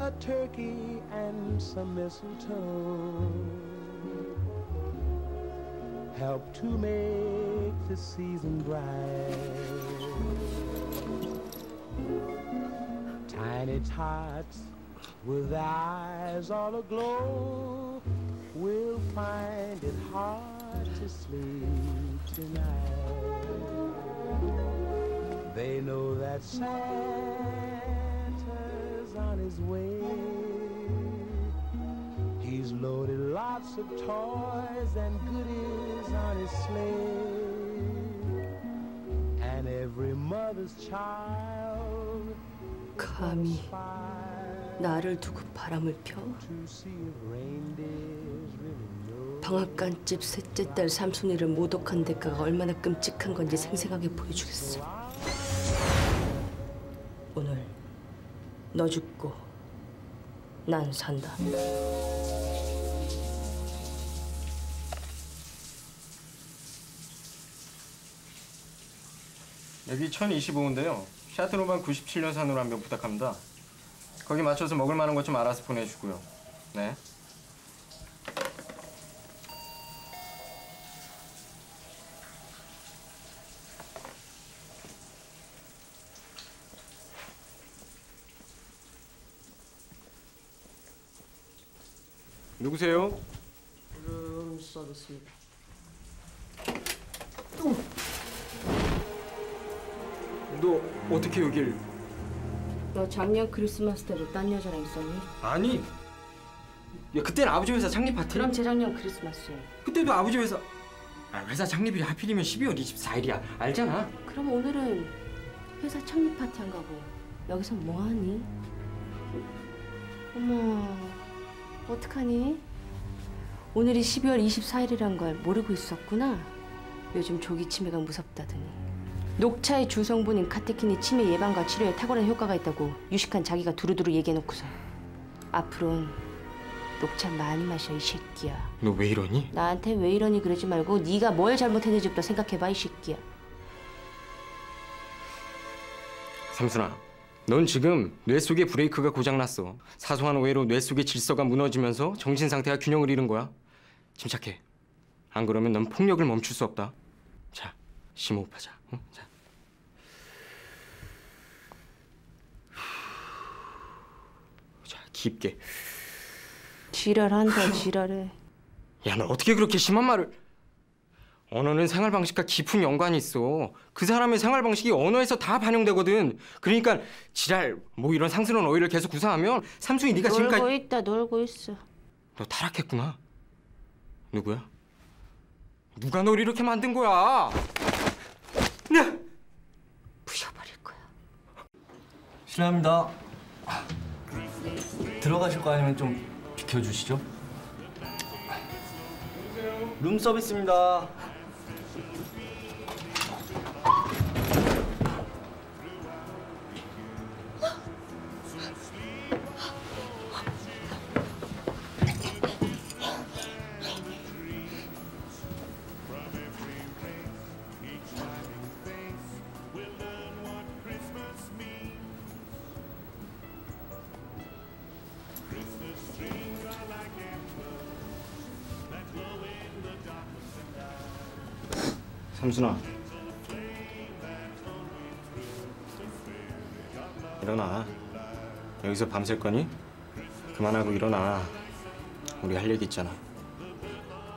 a turkey and some mistletoe help to make the season bright. Tiny tots with eyes all aglow will find it hard to sleep tonight. They know that Santa's on his way. He's loaded lots of toys and goodies on his sleigh. And every mother's child 감히 나를 두고 바람을 펴? 방앗간집 셋째 딸 삼순이를 모독한 대가가 얼마나 끔찍한 건지 생생하게 보여주겠어. 오늘 너 죽고 난 산다. 여기 1025인데요. 샤트로반 97년 산으로 한병 부탁합니다. 거기 맞춰서 먹을 만한 것 좀 알아서 보내주고요. 네. 누구세요? 룸 서비스입니다. 너 어떻게 여길? 너 작년 크리스마스 때도 딴 여자랑 있었니? 아니. 야 그때는 아버지 회사 창립 파티. 그럼 재작년 크리스마스에. 그때도 아버지 회사. 아, 회사 창립이 하필이면 12월 24일이야. 알잖아. 그럼 오늘은 회사 창립 파티 안 가고 여기서 뭐 하니? 어머, 어떡하니? 오늘이 12월 24일이란 걸 모르고 있었구나. 요즘 조기 치매가 무섭다더니. 녹차의 주성분인 카테킨이 치매 예방과 치료에 탁월한 효과가 있다고 유식한 자기가 두루두루 얘기해놓고서 앞으로는 녹차 많이 마셔 이 새끼야. 너 왜 이러니? 나한테 왜 이러니 그러지 말고 네가 뭘 잘못했는지부터 생각해봐 이 새끼야. 삼순아, 넌 지금 뇌 속의 브레이크가 고장났어. 사소한 오해로 뇌 속의 질서가 무너지면서 정신 상태가 균형을 잃은 거야. 침착해. 안 그러면 넌 폭력을 멈출 수 없다. 자, 심호흡하자. 응? 자. 자, 깊게. 지랄한다 지랄해. 야, 너 어떻게 그렇게 심한 말을? 언어는 생활 방식과 깊은 연관이 있어. 그 사람의 생활 방식이 언어에서 다 반영되거든. 그러니까 지랄 뭐 이런 상스러운 어휘를 계속 구사하면 삼순이 네가 놀고 지금까지 있다 놀고 있어. 너 타락했구나. 누구야? 누가 널 이렇게 만든 거야? 네. 부셔버릴 거야. 실례합니다. 들어가실 거 아니면 좀 비켜주시죠. 룸 서비스입니다. machine. 삼순아. 일어나. 여기서 밤샐 거니? 그만하고 일어나. 우리 할 얘기 있잖아.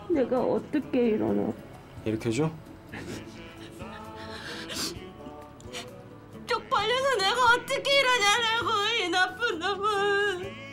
내가 어떻게 일어나? 이렇게 해줘? 쪽팔려서 내가 어떻게 일어나냐고 이 나쁜 놈은.